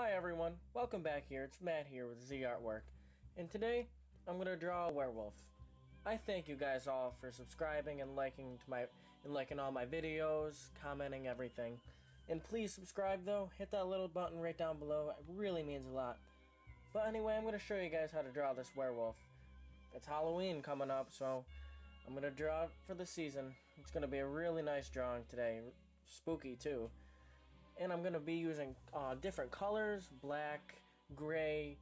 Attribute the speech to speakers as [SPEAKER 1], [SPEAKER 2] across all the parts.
[SPEAKER 1] Hi everyone, welcome back here. It's Matt here with Z Artwork, and today I'm gonna draw a werewolf. I thank you guys all for subscribing and liking to my and liking all my videos, commenting everything. And please subscribe though. Hit that little button right down below. It really means a lot. But anyway, I'm gonna show you guys how to draw this werewolf. It's Halloween coming up, so I'm gonna draw it for the season. It's gonna be a really nice drawing today, spooky too and I'm to be using uh, different colors, black, gray,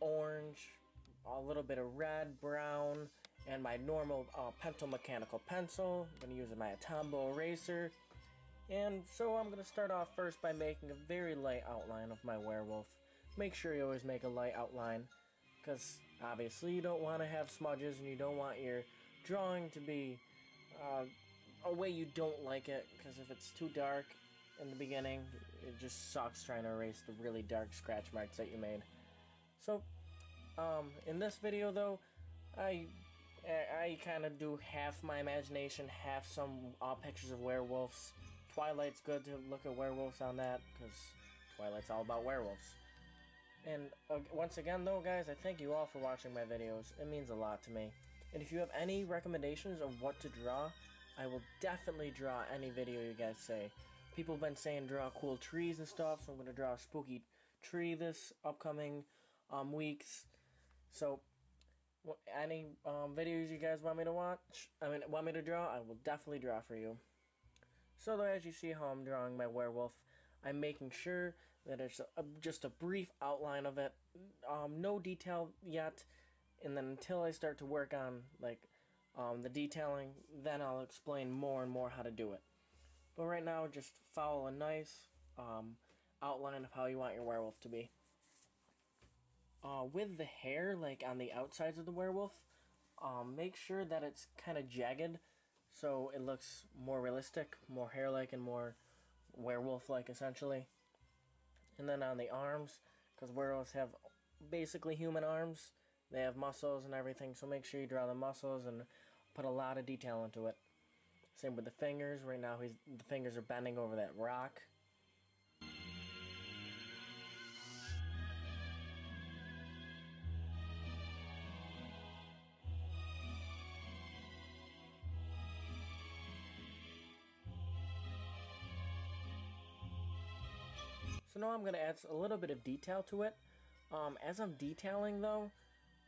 [SPEAKER 1] orange, a little bit of red, brown, and my normal uh, Pentel mechanical pencil. I'm to use my Tombow eraser. And so I'm to start off first by making a very light outline of my werewolf. Make sure you always make a light outline, because obviously you don't want to have smudges and you don't want your drawing to be uh, a way you don't like it, because if it's too dark, in the beginning. It just sucks trying to erase the really dark scratch marks that you made. So, um, in this video though, I I kind of do half my imagination, half some uh, pictures of werewolves. Twilight's good to look at werewolves on that, because Twilight's all about werewolves. And uh, once again though, guys, I thank you all for watching my videos. It means a lot to me. And if you have any recommendations of what to draw, I will definitely draw any video you guys say people have been saying draw cool trees and stuff, so I'm going to draw a spooky tree this upcoming um, weeks. So, any um, videos you guys want me to watch, I mean, want me to draw, I will definitely draw for you. So, as you see how I'm drawing my werewolf, I'm making sure that it's a, just a brief outline of it, um, no detail yet, and then until I start to work on, like, um, the detailing, then I'll explain more and more how to do it. But right now, just follow a nice um, outline of how you want your werewolf to be. Uh, with the hair, like on the outsides of the werewolf, um, make sure that it's kind of jagged so it looks more realistic, more hair-like, and more werewolf-like, essentially. And then on the arms, because werewolves have basically human arms, they have muscles and everything, so make sure you draw the muscles and put a lot of detail into it. Same with the fingers. Right now, he's the fingers are bending over that rock. So now I'm going to add a little bit of detail to it. Um, as I'm detailing though,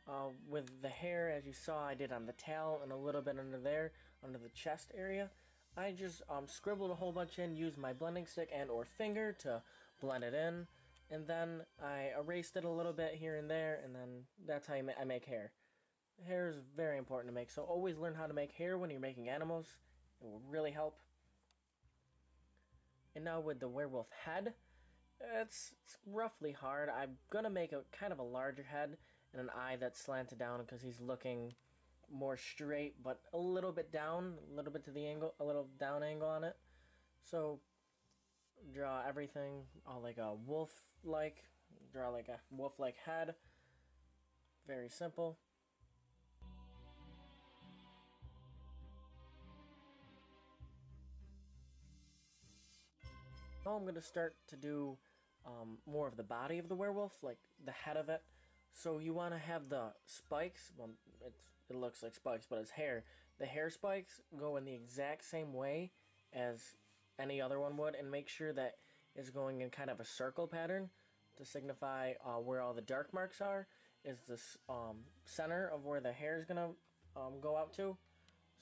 [SPEAKER 1] uh, with the hair, as you saw, I did on the tail and a little bit under there, under the chest area. I just um, scribbled a whole bunch in, used my blending stick and or finger to blend it in, and then I erased it a little bit here and there, and then that's how I make hair. Hair is very important to make, so always learn how to make hair when you're making animals. It will really help. And now with the werewolf head, it's, it's roughly hard. I'm gonna make a kind of a larger head and an eye that's slanted down because he's looking more straight but a little bit down, a little bit to the angle, a little down angle on it. So draw everything all like a wolf-like, draw like a wolf-like head. Very simple. Now I'm going to start to do um, more of the body of the werewolf, like the head of it. So you want to have the spikes, well, it looks like spikes, but it's hair. The hair spikes go in the exact same way as any other one would, and make sure that it's going in kind of a circle pattern to signify uh, where all the dark marks are, is this um, center of where the hair is going to um, go out to.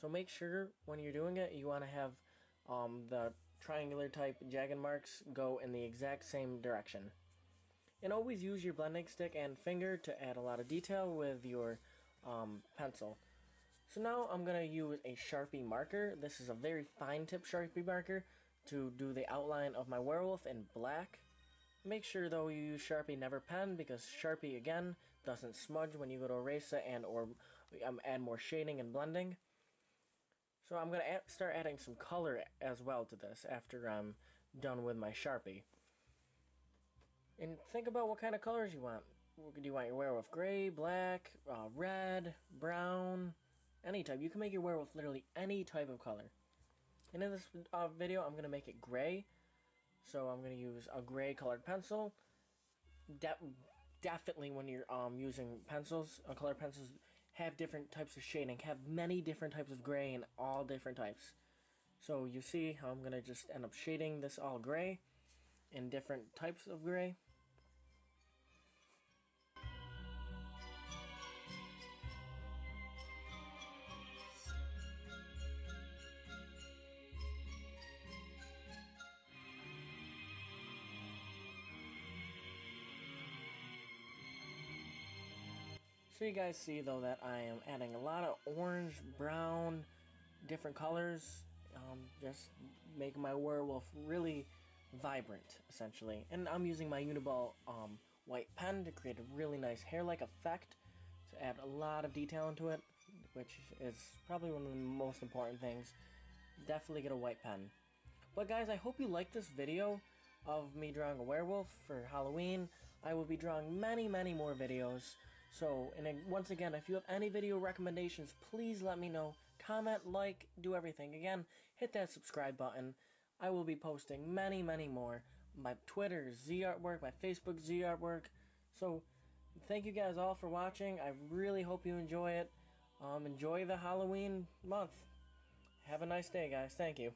[SPEAKER 1] So make sure when you're doing it, you want to have um, the triangular type jagged marks go in the exact same direction. And always use your blending stick and finger to add a lot of detail with your um, pencil. So now I'm going to use a Sharpie marker. This is a very fine tip Sharpie marker to do the outline of my werewolf in black. Make sure though you use Sharpie never pen because Sharpie again doesn't smudge when you go to erase it and or um, add more shading and blending. So I'm going to start adding some color as well to this after I'm done with my Sharpie. And think about what kind of colors you want. Do you want your werewolf gray, black, uh, red, brown, any type. You can make your werewolf literally any type of color. And in this uh, video, I'm going to make it gray. So I'm going to use a gray colored pencil. de- definitely when you're um using pencils, uh, color pencils, have different types of shading, have many different types of gray and all different types. So you see how I'm gonna just end up shading this all gray in different types of gray. So you guys see though that I am adding a lot of orange, brown, different colors, um, just making my werewolf really vibrant essentially. And I'm using my Uniball um, white pen to create a really nice hair-like effect to add a lot of detail into it, which is probably one of the most important things. Definitely get a white pen. But guys, I hope you liked this video of me drawing a werewolf for Halloween. I will be drawing many, many more videos. So, and once again, if you have any video recommendations, please let me know. Comment, like, do everything. Again, hit that subscribe button. I will be posting many, many more. My Twitter, Z Artwork, my Facebook, Z Artwork. So, thank you guys all for watching. I really hope you enjoy it. Um, enjoy the Halloween month. Have a nice day, guys. Thank you.